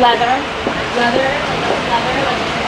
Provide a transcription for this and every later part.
Leather. Leather. Leather. ¿A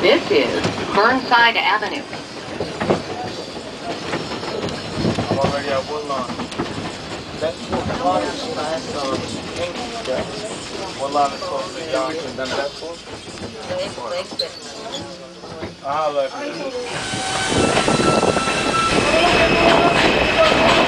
This is Burnside Avenue. I'm already at. That's is past um, King is. Then that's one. I'll let you. Why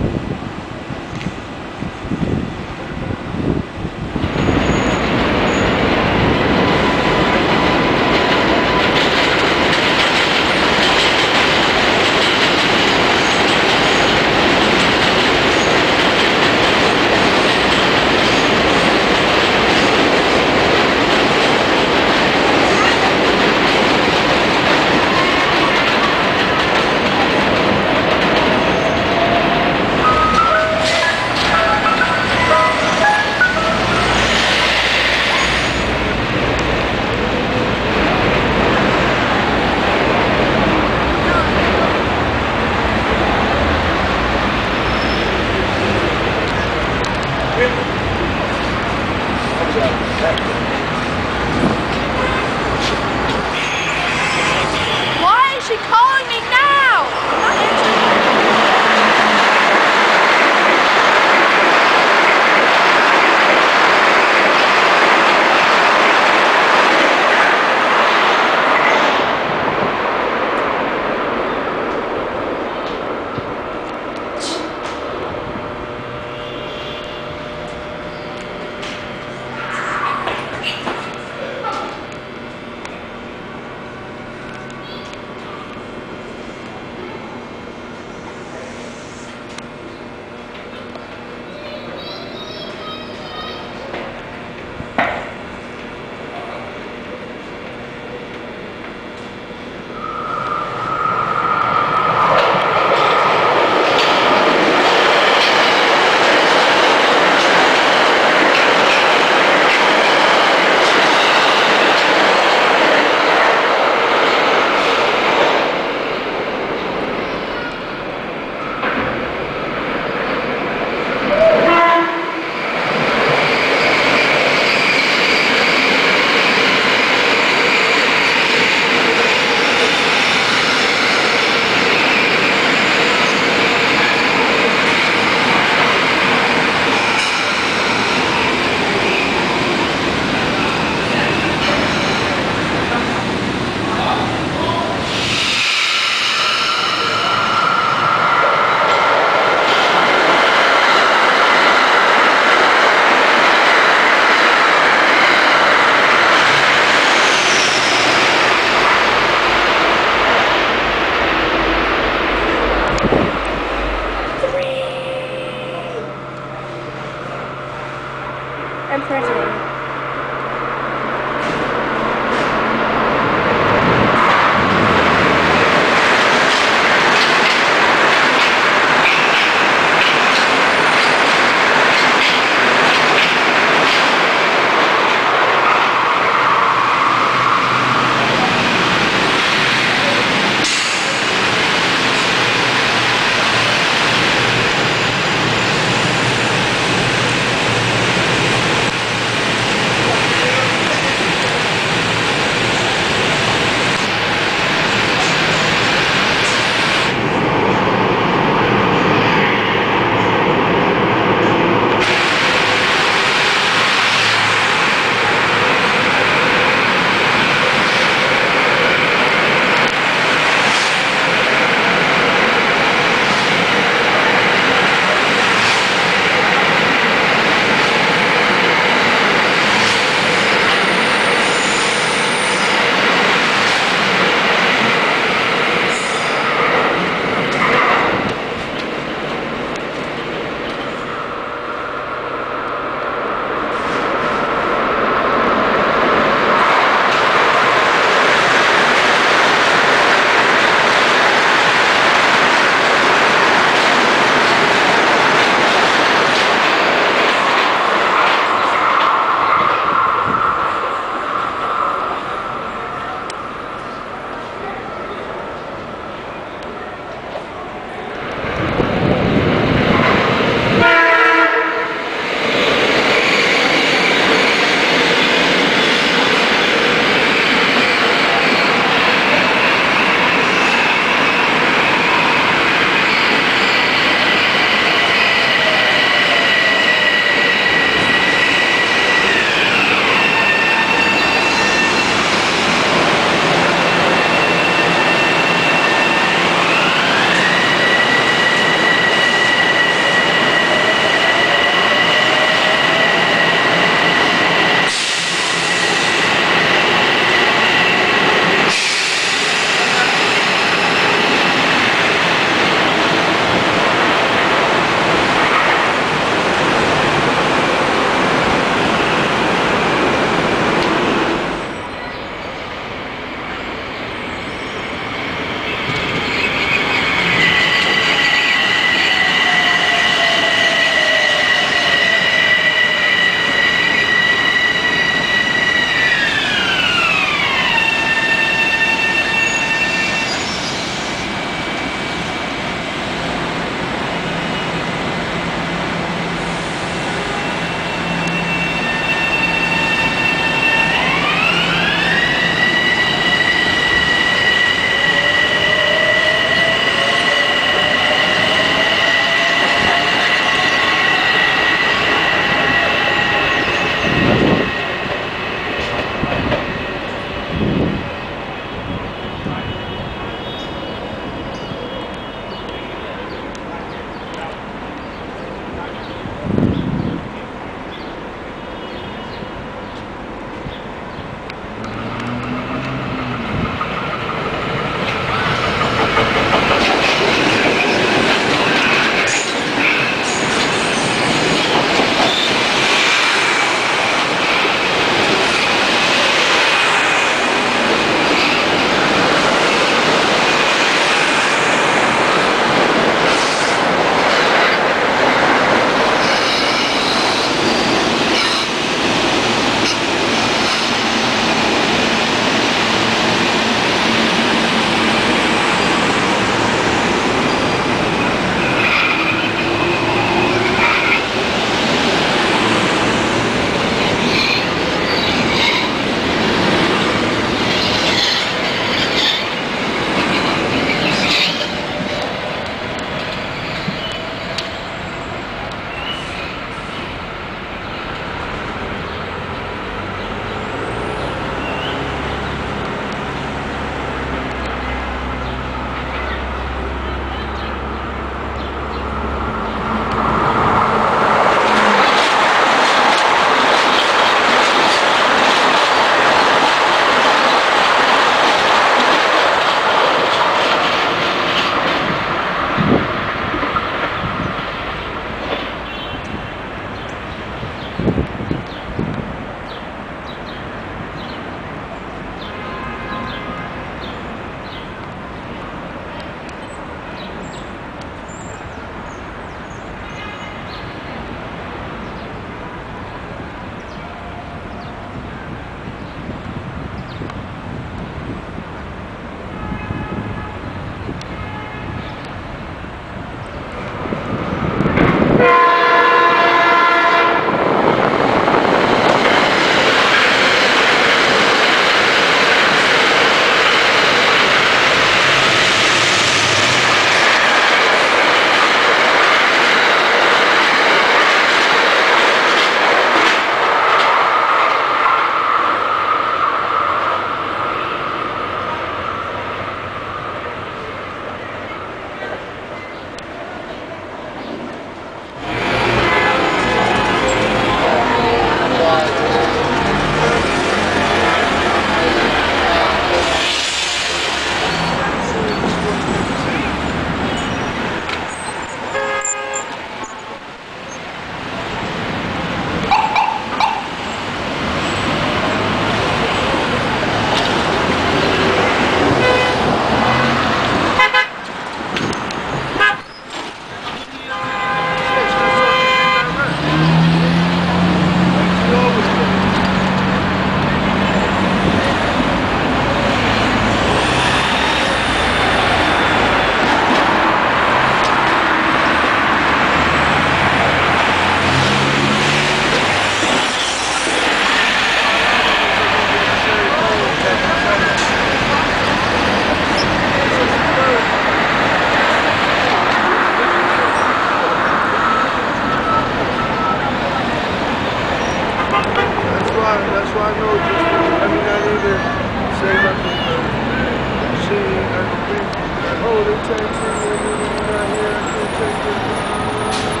Oh they text me and you're not here, take it.